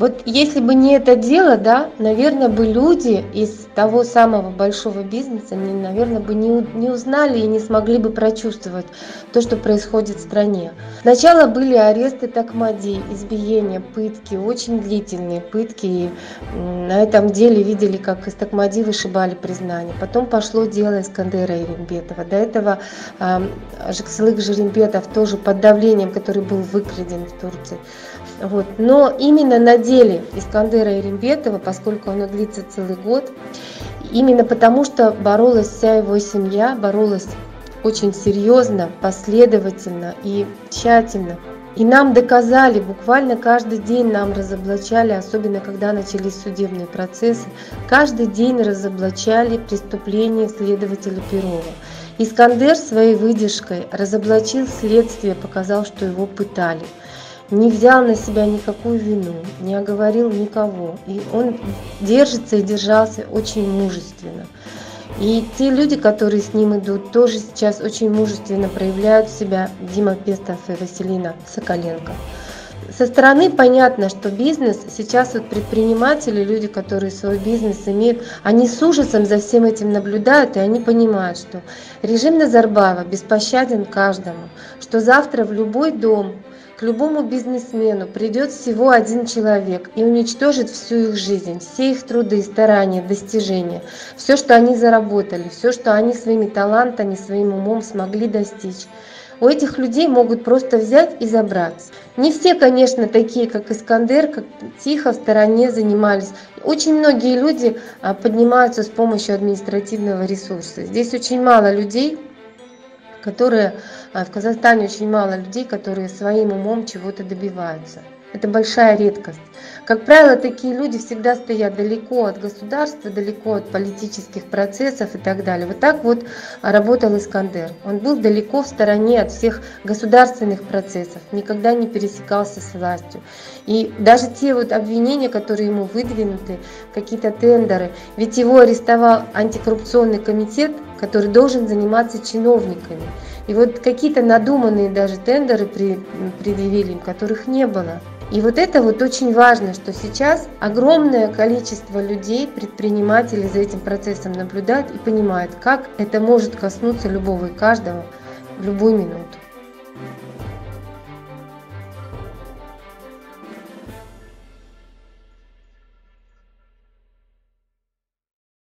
Вот если бы не это дело, да, наверное, бы люди из того самого большого бизнеса, они, наверное, бы не, не узнали и не смогли бы прочувствовать то, что происходит в стране. Сначала были аресты Такмади, избиения, пытки, очень длительные пытки. И на этом деле видели, как из Такмади вышибали признание. Потом пошло дело Искандера Еренбетова. До этого э, Жексылык Жерембетов тоже под давлением, который был выкраден в Турции. Вот. Но именно на деле Искандера Ерембетова, поскольку оно длится целый год, именно потому что боролась вся его семья, боролась очень серьезно, последовательно и тщательно. И нам доказали, буквально каждый день нам разоблачали, особенно когда начались судебные процессы, каждый день разоблачали преступления следователя Перова. Искандер своей выдержкой разоблачил следствие, показал, что его пытали не взял на себя никакую вину, не оговорил никого. И он держится и держался очень мужественно. И те люди, которые с ним идут, тоже сейчас очень мужественно проявляют себя. Дима Пестов и Василина Соколенко. Со стороны понятно, что бизнес, сейчас вот предприниматели, люди, которые свой бизнес имеют, они с ужасом за всем этим наблюдают, и они понимают, что режим Назарбаева беспощаден каждому, что завтра в любой дом к любому бизнесмену придет всего один человек и уничтожит всю их жизнь, все их труды, старания, достижения, все, что они заработали, все, что они своими талантами, своим умом смогли достичь. У этих людей могут просто взять и забрать. Не все, конечно, такие, как Искандер, как тихо в стороне занимались. Очень многие люди а, поднимаются с помощью административного ресурса. Здесь очень мало людей, которые а, в Казахстане очень мало людей, которые своим умом чего-то добиваются. Это большая редкость. Как правило, такие люди всегда стоят далеко от государства, далеко от политических процессов и так далее. Вот так вот работал Искандер. Он был далеко в стороне от всех государственных процессов, никогда не пересекался с властью. И даже те вот обвинения, которые ему выдвинуты, какие-то тендеры, ведь его арестовал антикоррупционный комитет, который должен заниматься чиновниками. И вот какие-то надуманные даже тендеры предъявили, которых не было. И вот это вот очень важно, что сейчас огромное количество людей, предпринимателей за этим процессом наблюдают и понимают, как это может коснуться любого и каждого в любую минуту.